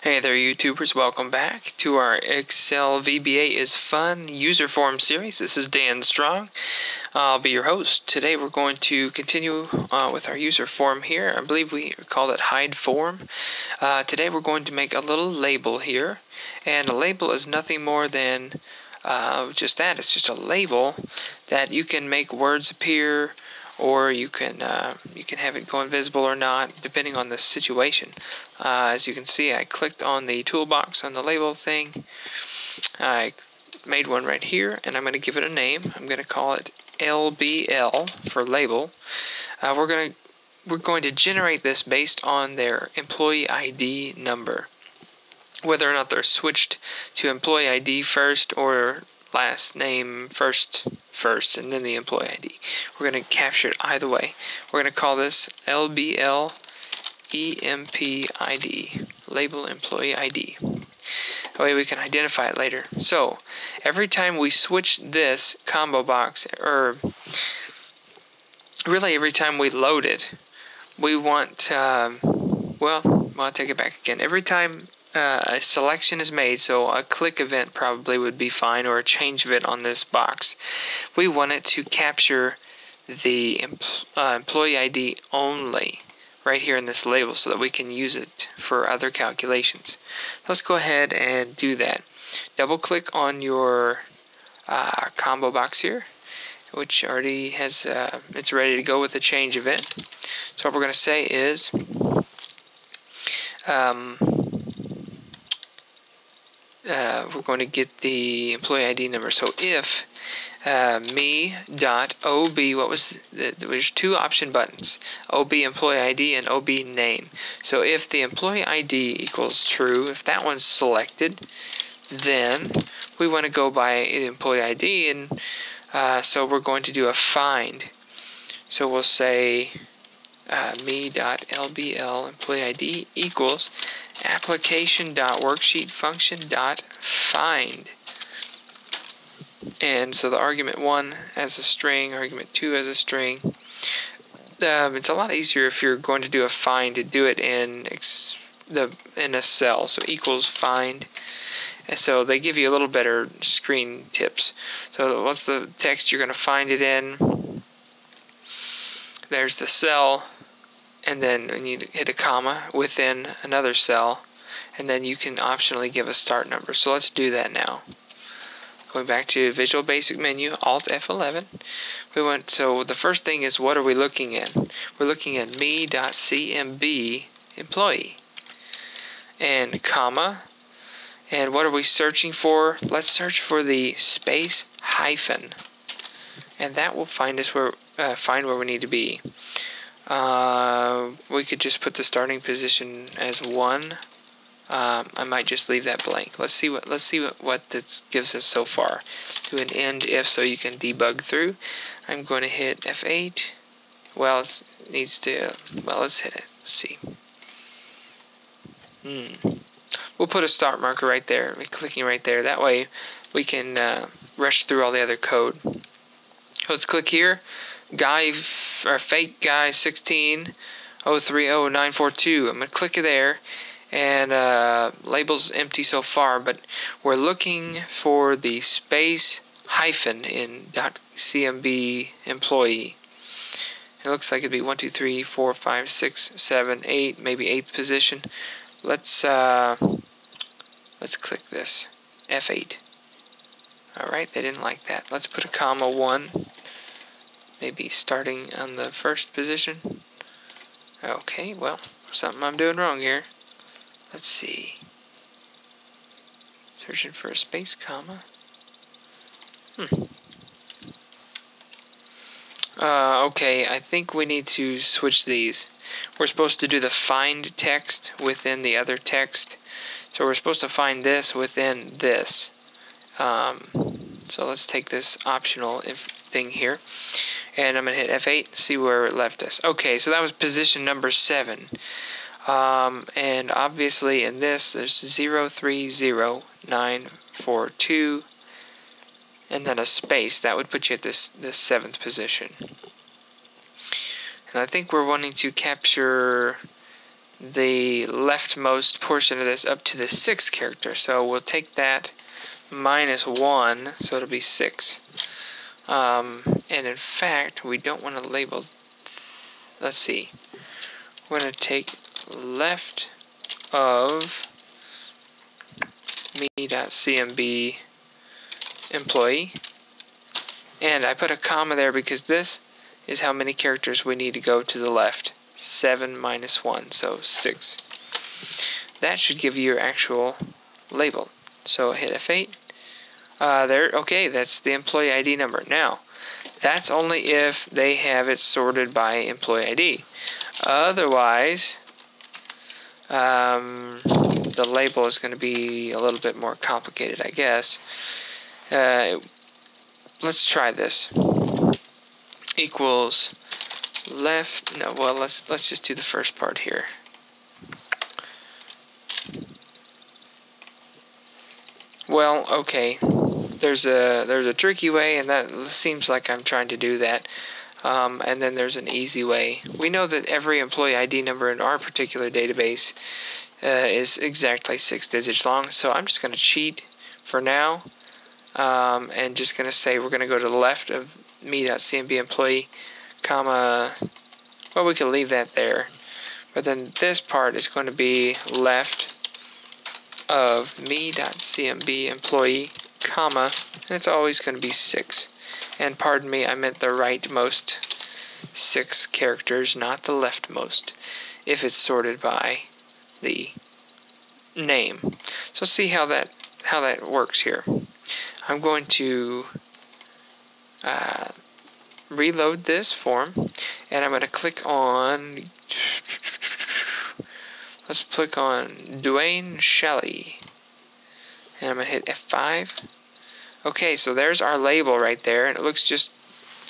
Hey there, YouTubers. Welcome back to our Excel VBA is Fun user form series. This is Dan Strong. I'll be your host. Today we're going to continue uh, with our user form here. I believe we call it hide form. Uh, today we're going to make a little label here. And a label is nothing more than uh, just that. It's just a label that you can make words appear or you can uh, you can have it go invisible or not depending on the situation. Uh, as you can see, I clicked on the toolbox on the label thing. I made one right here, and I'm going to give it a name. I'm going to call it LBL for label. Uh, we're going to we're going to generate this based on their employee ID number. Whether or not they're switched to employee ID first or last name first first and then the employee ID. We're going to capture it either way. We're going to call this LBL EMP ID, label employee ID. That way we can identify it later. So every time we switch this combo box, or really every time we load it, we want, um, well, well, I'll take it back again. Every time uh, a selection is made, so a click event probably would be fine, or a change event on this box. We want it to capture the uh, employee ID only right here in this label so that we can use it for other calculations. Let's go ahead and do that. Double click on your uh, combo box here, which already has, uh, it's ready to go with a change event. So what we're going to say is, um, uh, we're going to get the employee ID number. So if uh, me dot ob what was the, there was two option buttons ob employee id and ob name so if the employee id equals true if that one's selected then we want to go by the employee id and uh, so we're going to do a find so we'll say uh, me.lbl employee ID equals application.worksheet function.find. And so the argument 1 as a string, argument 2 as a string. Um, it's a lot easier if you're going to do a find to do it in the in a cell. So equals find. And so they give you a little better screen tips. So what's the text you're going to find it in? There's the cell and then you hit a comma within another cell and then you can optionally give a start number. So let's do that now. Going back to visual basic menu alt F11 we went so the first thing is what are we looking at we're looking at me.cmb employee and comma. And what are we searching for? Let's search for the space hyphen. And that will find us where uh, find where we need to be uh, we could just put the starting position as one. Um, I might just leave that blank. Let's see what let's see what, what this gives us so far. Do an end if so you can debug through. I'm going to hit F8. Well, it needs to. Well, let's hit it. Let's see. Hmm. We'll put a start marker right there. Clicking right there. That way, we can uh, rush through all the other code. Let's click here guy or fake guy 16 030942. I'm to click there and uh, labels empty so far, but we're looking for the space hyphen in dot .cmb employee. It looks like it'd be 1, 2, 3, 4, 5, 6, 7, 8, maybe 8th position. Let's uh, let's click this F8. Alright, they didn't like that. Let's put a comma 1 maybe starting on the first position. Okay, well, something I'm doing wrong here. Let's see. Searching for a space comma. Hmm. Uh, okay, I think we need to switch these. We're supposed to do the find text within the other text. So we're supposed to find this within this. Um, so let's take this optional if thing here and I'm going to hit F8 see where it left us. Okay, so that was position number 7. Um, and obviously in this there's 030942 and then a space. That would put you at this, this 7th position. And I think we're wanting to capture the leftmost portion of this up to the sixth character. So we'll take that minus 1, so it'll be 6. Um, and in fact, we don't want to label, let's see, we're going to take left of me.cmb employee. And I put a comma there because this is how many characters we need to go to the left. 7 minus 1, so 6. That should give you your actual label. So hit F8. Uh, there, okay, that's the employee ID number. Now, that's only if they have it sorted by employee ID. Otherwise, um, the label is going to be a little bit more complicated, I guess. Uh, let's try this. Equals left. No, well, let's let's just do the first part here. Well, okay. There's a there's a tricky way, and that seems like I'm trying to do that. Um, and then there's an easy way. We know that every employee ID number in our particular database uh, is exactly six digits long. So I'm just going to cheat for now, um, and just going to say we're going to go to the left of me.cmb employee, comma. Well, we can leave that there, but then this part is going to be left of me.cmb employee, comma, and it's always going to be 6. And pardon me, I meant the rightmost 6 characters, not the leftmost, if it's sorted by the name. So see how that how that works here. I'm going to uh, reload this form and I'm going to click on Let's click on Dwayne Shelley. And I'm going to hit F5. Okay, so there's our label right there, and it looks just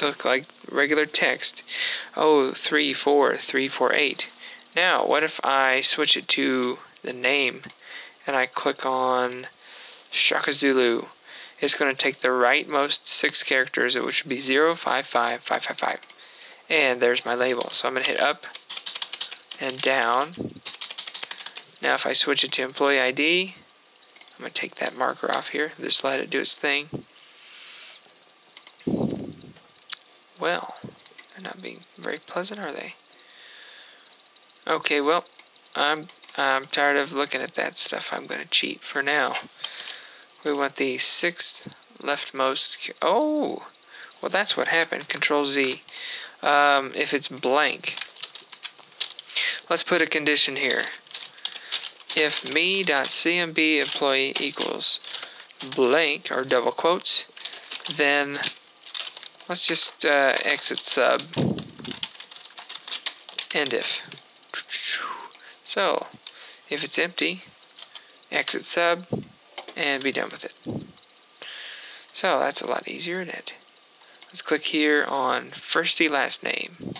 look like regular text. Oh, three, four, three, four, eight. Now, what if I switch it to the name, and I click on Shaka Zulu? It's going to take the rightmost six characters, which would be 055555. And there's my label. So I'm going to hit up and down now if I switch it to employee ID, I'm going to take that marker off here, just let it do its thing. Well, they're not being very pleasant, are they? Okay, well, I'm I'm tired of looking at that stuff. I'm going to cheat for now. We want the sixth leftmost. Oh, well, that's what happened. Control Z. Um, if it's blank, let's put a condition here if me.cmb employee equals blank or double quotes, then let's just uh, exit sub end if. So if it's empty, exit sub and be done with it. So that's a lot easier, isn't it? Let's click here on firsty last name.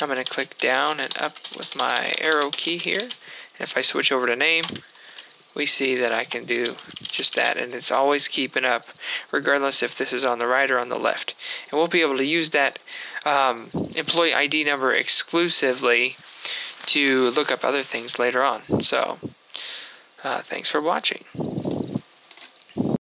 I'm going to click down and up with my arrow key here if I switch over to name, we see that I can do just that and it's always keeping up regardless if this is on the right or on the left. And we'll be able to use that um, employee ID number exclusively to look up other things later on. So uh, thanks for watching